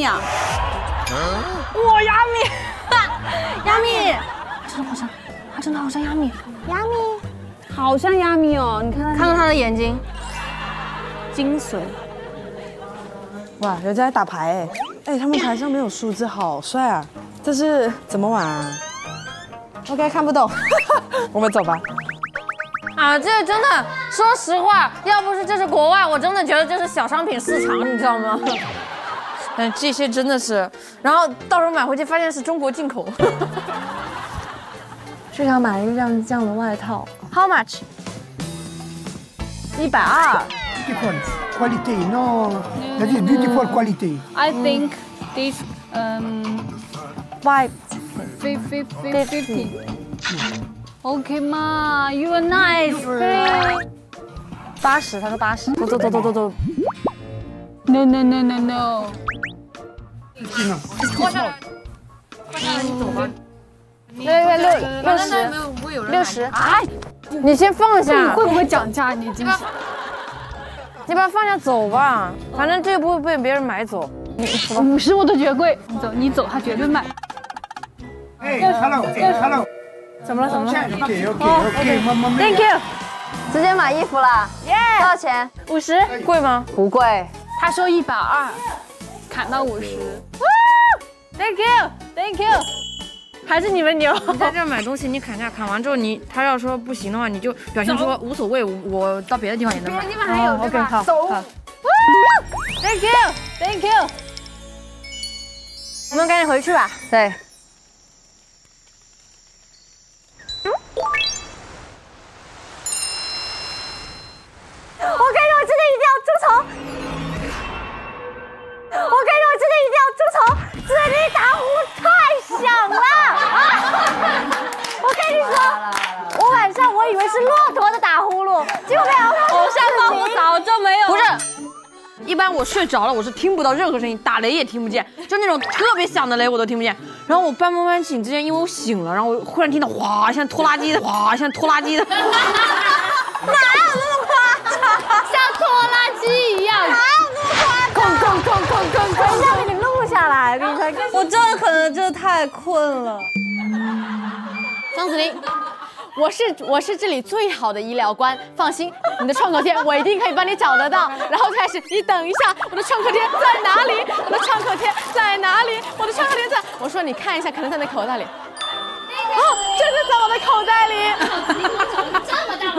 呀？哇，亚米，亚米，真的好像，他真的好像亚米，亚米，好像亚米哦。你看，看到他的眼睛，精髓。哇，人家在打牌哎，哎，他们牌上没有数字，好帅啊！这是怎么玩啊？OK，看不懂，我们走吧。啊，这个真的，说实话，要不是这是国外，我真的觉得这是小商品市场，你知道吗？但这些真的是，然后到时候买回去发现是中国进口。是想买一个这样这样的外套，How much？一百二。Different quality, no, that is beautiful quality. I think this um five fifty fifty. Okay ma, you are nice. 八十，他说八十。走走走走走走。No no no no no. 过下来，快下来，你走吧。六六六六十，六十。哎，你先放下。会不会涨价？你今天？你把它放下走吧，反正这个不会被别人买走。五十我都觉得贵。你走，你走，他绝对卖。哎，Hello，Hello。怎么了？怎么了？OK，OK，OK，Thank you。直接买衣服了。耶！多少钱？五十。贵吗？不贵。他说一百二。砍到五十，Thank you，Thank you，还是你们牛。你在这买东西，你砍价，砍完之后你他要说不行的话，你就表现说无所谓，我到别的地方也能买。别的地方还有对吧？好，走。Thank you，Thank you，我们赶紧回去吧。对。我睡着了，我是听不到任何声音，打雷也听不见，就那种特别响的雷我都听不见。然后我半梦半醒之间，因为我醒了，然后我忽然听到哗，像拖拉机的哗，像拖拉机的，哪有那么夸张？像拖拉机一样，哪有那么夸张？空空空空空，我要给你录下来，给你看。我真的可能真的太困了。张子林。我是我是这里最好的医疗官，放心，你的创可贴我一定可以帮你找得到。然后开始，你等一下，我的创可贴在哪里？我的创可贴在哪里？我的创可贴在……我说你看一下，可能在你口袋里。哦，真的在我的口袋里。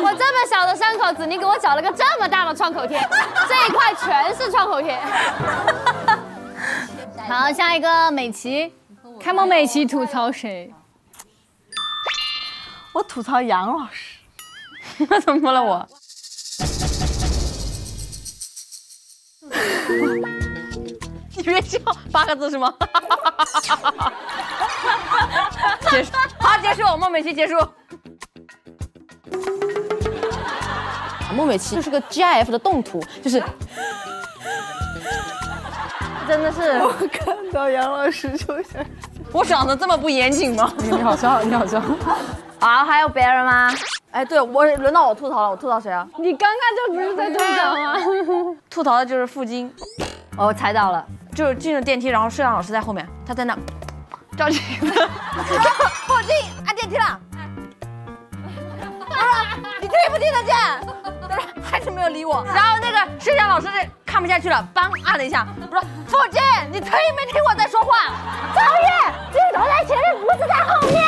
我这么小的伤口子，你给我找了个这么大的创口贴，这一块全是创口贴。好，下一个美琪，看梦美琪吐槽谁？我吐槽杨老师，怎么了我？你别笑，八个字是吗？结束，好，结束，孟美岐结束。孟美岐就是个 GIF 的动图，就是真的是。我看到杨老师就想，我长得这么不严谨吗？你好笑，你好笑。好，还有别人吗？哎，对我轮到我吐槽了，我吐槽谁啊？你刚刚就不是在吐槽吗？吐槽的就是付金，哦，我猜到了，就是进了电梯，然后摄像老师在后面，他在那照镜子。付晶，按电梯了。你听不听得见？还是没有理我。然后那个摄像老师看不下去了，梆按了一下，我说付晶，你听没听我在说话？赵烨，镜头在前面，不是在后面。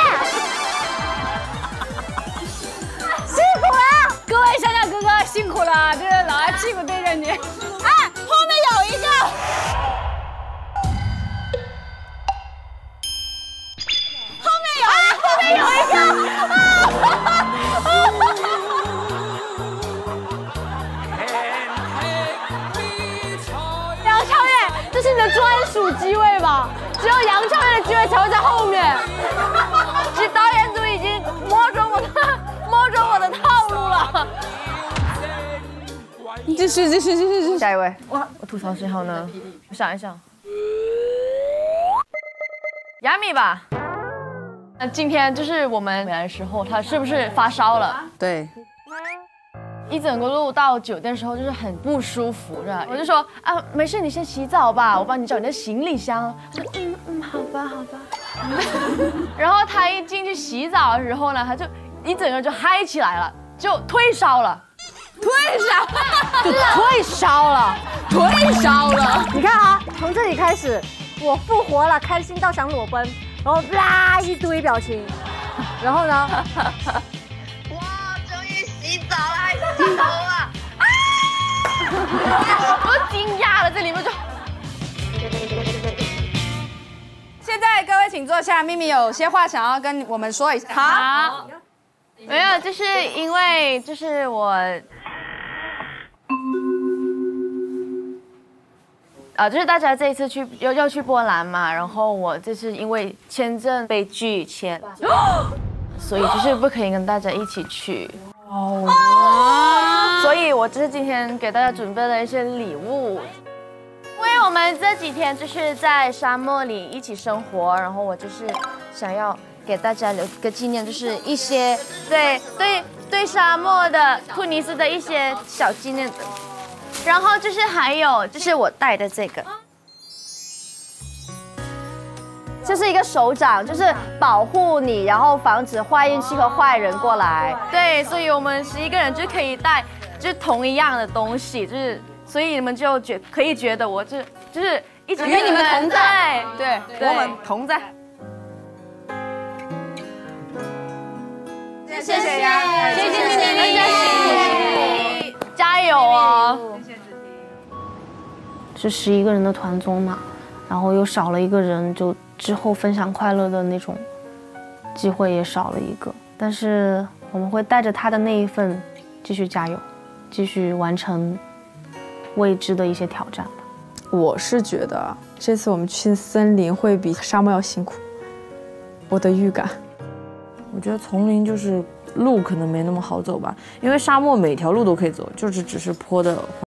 屁股对着你。哎，后面有一个，后面有，后面有一个。杨超越，这是你的专属机位吧？只有杨超越的机位才会在后面。其导演组已经摸准我的。摸准我的套路了，继续继续继续继续，下一位，哇，我吐槽谁好呢？我想一想，亚米吧。那今天就是我们回来的时候，他是不是发烧了？对。一整个路到酒店的时候就是很不舒服，是吧？我就说啊，没事，你先洗澡吧，我帮你找你的行李箱。他说嗯嗯，好吧好吧。然后他一进去洗澡的时候呢，他就一整个就嗨起来了，就退烧了，退烧，退烧了，退烧了。你看啊，从这里开始，我复活了，开心到想裸奔，然后啦一堆表情，然后呢，哇，终于洗澡了，还洗头了我都惊讶了，这里面就现在各位请坐下，秘密有些话想要跟我们说一下。好，没有，就是因为就是我，啊，就是大家这一次去要要去波兰嘛，然后我这是因为签证被拒签，所以就是不可以跟大家一起去。哦，所以我就是今天给大家准备了一些礼物。因为我们这几天就是在沙漠里一起生活，然后我就是想要给大家留个纪念，就是一些对对对沙漠的突尼斯的一些小纪念的。然后就是还有就是我带的这个，这是一个手掌，就是保护你，然后防止坏运气和坏人过来。对，所以我们十一个人就可以带就是同一样的东西，就是所以你们就觉可以觉得我就就是一直与你们同在。对，对，我们同在。谢谢呀，谢谢谢谢大家，加油啊！是十一个人的团综嘛，然后又少了一个人，就之后分享快乐的那种机会也少了一个。但是我们会带着他的那一份继续加油，继续完成未知的一些挑战吧。我是觉得这次我们去森林会比沙漠要辛苦，我的预感。我觉得丛林就是路可能没那么好走吧，因为沙漠每条路都可以走，就是只是坡的